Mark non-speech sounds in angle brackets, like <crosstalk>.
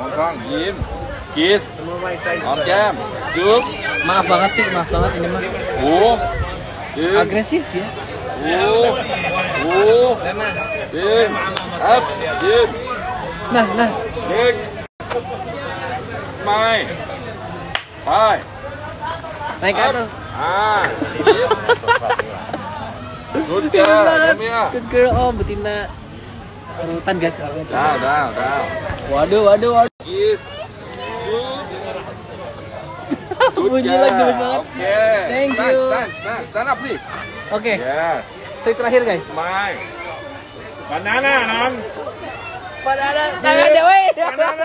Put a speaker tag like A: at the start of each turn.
A: มองกล้องยิ้มกิสหอมแก้มจุ๊บ
B: Maaf banget sih, maaf banget ini mah.
A: หูยืน
B: Agresif ya.
A: หูหูยืนครับยืน
B: Nah, nah.
A: เด็กไม่ไป
B: Naik ke atas.
A: อ่ายิ้ม<laughs> รุดเกลือ
B: Good
A: ผมเนี่ย
B: banget. Good girl. Oh, betina. Urutan guys. urutan.
A: ดาวดาวดาว
B: Waduh, waduh, waduh.
A: Yes. <laughs>
B: Bunyi lagi bagus banget.
A: Okay.
B: Thank you.
A: Stand, stand, stand up please.
B: Oke. Okay.
A: Yes.
B: Trik terakhir guys.
A: Smile. Banana, non.
B: Banana. Tangan jauh.
A: Banana.